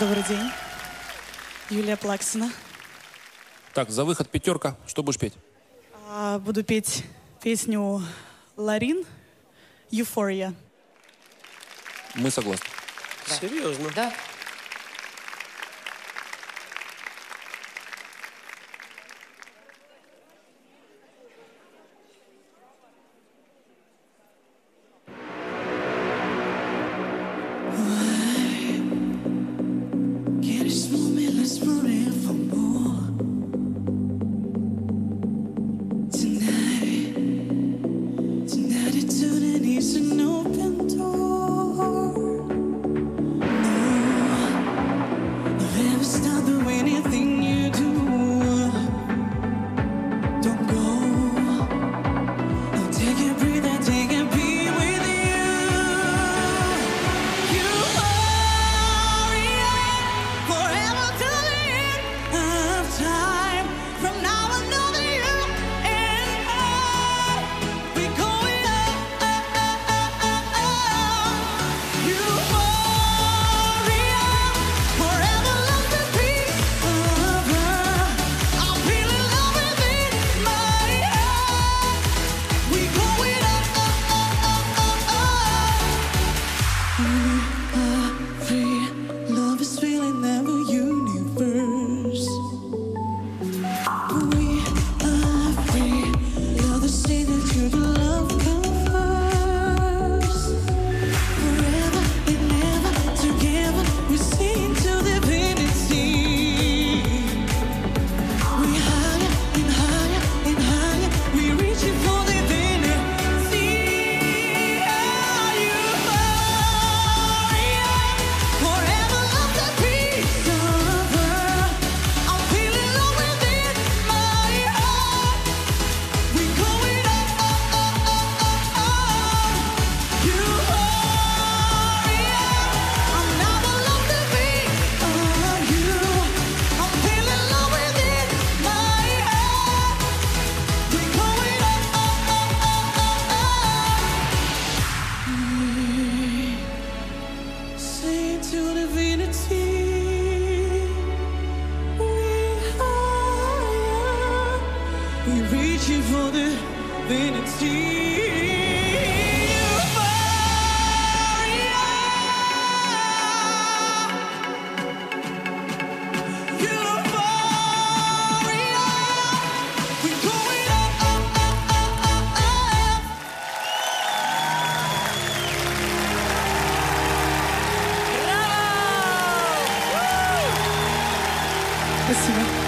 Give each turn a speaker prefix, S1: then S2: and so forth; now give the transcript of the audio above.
S1: Добрый день. Юлия Плаксина.
S2: Так, за выход пятерка. Что будешь петь?
S1: А, буду петь песню «Ларин» «Юфория».
S2: Мы согласны.
S3: Да.
S4: Серьезно? Да. stop the we reaching for the vanity.
S1: Спасибо.